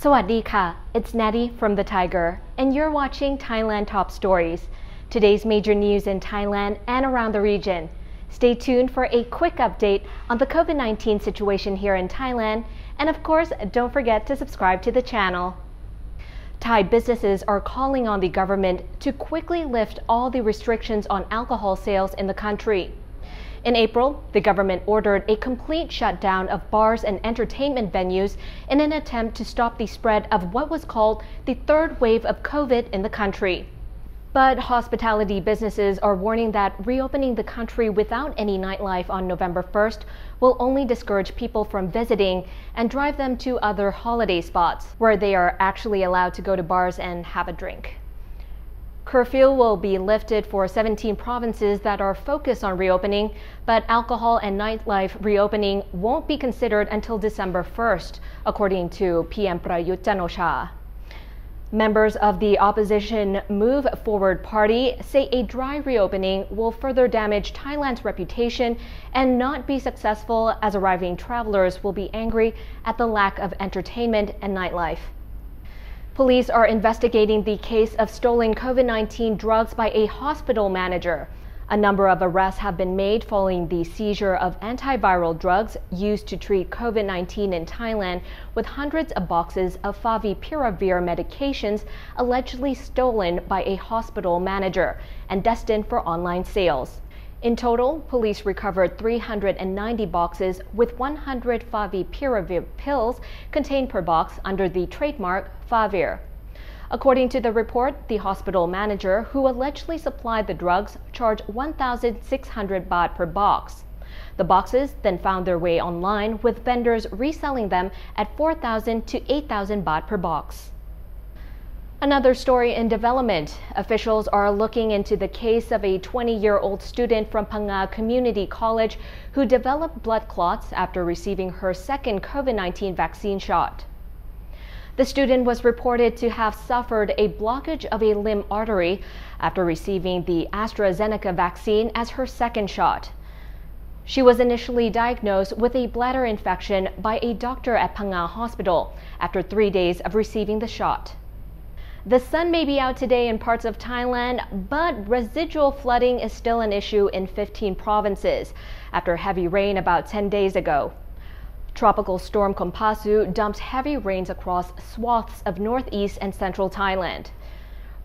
Sawadika, it's Natty from The Thaiger, and you're watching Thailand Top Stories, today's major news in Thailand and around the region. Stay tuned for a quick update on the COVID 19 situation here in Thailand, and of course, don't forget to subscribe to the channel. Thai businesses are calling on the government to quickly lift all the restrictions on alcohol sales in the country. In April, the government ordered a complete shutdown of bars and entertainment venues in an attempt to stop the spread of what was called the third wave of COVID in the country. But hospitality businesses are warning that reopening the country without any nightlife on November 1st will only discourage people from visiting and drive them to other holiday spots where they are actually allowed to go to bars and have a drink. Curfew will be lifted for 17 provinces that are focused on reopening, but alcohol and nightlife reopening won't be considered until December 1st, according to PM Prayut Chan-o-cha. Members of the opposition Move Forward Party say a dry reopening will further damage Thailand's reputation and not be successful as arriving travelers will be angry at the lack of entertainment and nightlife. Police are investigating the case of stolen COVID 19 drugs by a hospital manager. A number of arrests have been made following the seizure of antiviral drugs used to treat COVID 19 in Thailand, with hundreds of boxes of favipiravir medications allegedly stolen by a hospital manager and destined for online sales. In total, police recovered 390 boxes with 100 favipiravir pills contained per box under the trademark Favir. According to the report, the hospital manager who allegedly supplied the drugs charged 1,600 baht per box. The boxes then found their way online with vendors reselling them at 4,000 to 8,000 baht per box. Another story in development. Officials are looking into the case of a 20 year old student from Phang Community College who developed blood clots after receiving her second COVID 19 vaccine shot. The student was reported to have suffered a blockage of a limb artery after receiving the AstraZeneca vaccine as her second shot. She was initially diagnosed with a bladder infection by a doctor at Phang Hospital after three days of receiving the shot. The sun may be out today in parts of Thailand, but residual flooding is still an issue in 15 provinces after heavy rain about 10 days ago. Tropical storm Kompasu dumped heavy rains across swaths of northeast and central Thailand.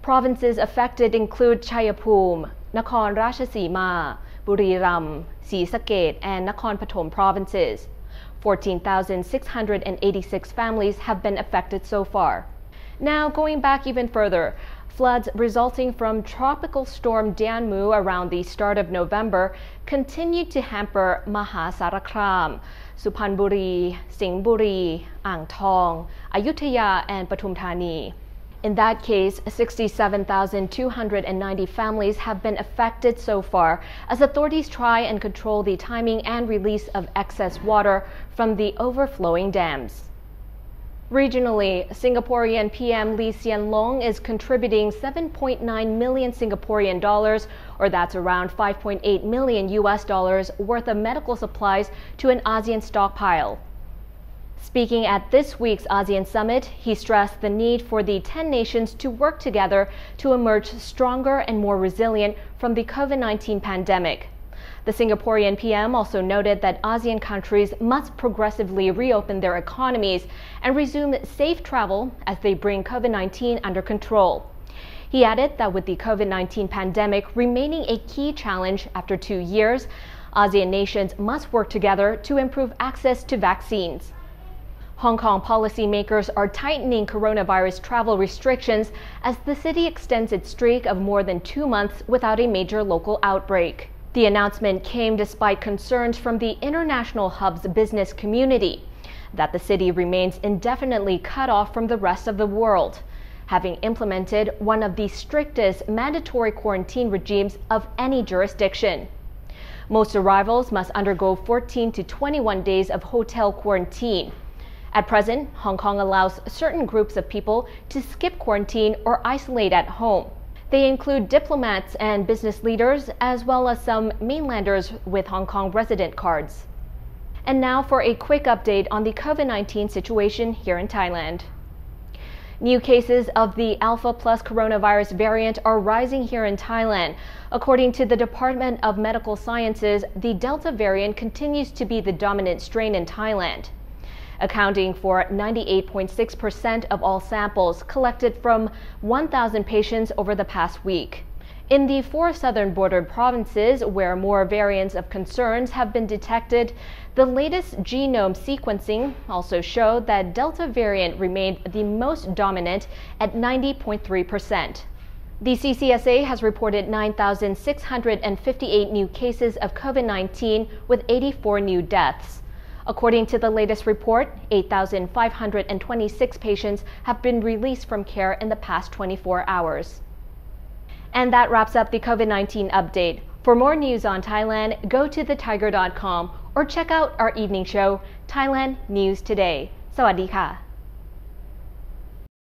Provinces affected include Chaiyaphum, Nakhon Ratchasima, Buriram, Sisaket, and Nakhon Pathom provinces. 14,686 families have been affected so far. Now, going back even further, floods resulting from tropical storm Dianmu around the start of November continued to hamper Mahasarakham, Suphanburi, Singburi, Ang Thong, Ayutthaya, and Pathum Thani. In that case, 67,290 families have been affected so far as authorities try and control the timing and release of excess water from the overflowing dams. Regionally, Singaporean PM Lee Hsien Loong is contributing 7.9 million Singaporean dollars, or that's around 5.8 million US dollars worth of medical supplies to an ASEAN stockpile. Speaking at this week's ASEAN summit, he stressed the need for the 10 nations to work together to emerge stronger and more resilient from the COVID 19 pandemic. The Singaporean PM also noted that ASEAN countries must progressively reopen their economies and resume safe travel as they bring COVID 19 under control. He added that with the COVID 19 pandemic remaining a key challenge after two years, ASEAN nations must work together to improve access to vaccines. Hong Kong policymakers are tightening coronavirus travel restrictions as the city extends its streak of more than two months without a major local outbreak. The announcement came despite concerns from the international hub's business community that the city remains indefinitely cut off from the rest of the world, having implemented one of the strictest mandatory quarantine regimes of any jurisdiction. Most arrivals must undergo 14 to 21 days of hotel quarantine. At present, Hong Kong allows certain groups of people to skip quarantine or isolate at home. They include diplomats and business leaders, as well as some mainlanders with Hong Kong resident cards. And now for a quick update on the COVID 19 situation here in Thailand. New cases of the Alpha Plus coronavirus variant are rising here in Thailand. According to the Department of Medical Sciences, the Delta variant continues to be the dominant strain in Thailand accounting for 98.6% of all samples collected from 1,000 patients over the past week. In the four southern bordered provinces, where more variants of concerns have been detected, the latest genome sequencing also showed that Delta variant remained the most dominant at 90.3%. The CCSA has reported 9,658 new cases of COVID 19 with 84 new deaths. According to the latest report, 8,526 patients have been released from care in the past 24 hours. And that wraps up the COVID 19 update. For more news on Thailand, go to thethaiger.com or check out our evening show, Thailand News Today. สวัสดีค่ะ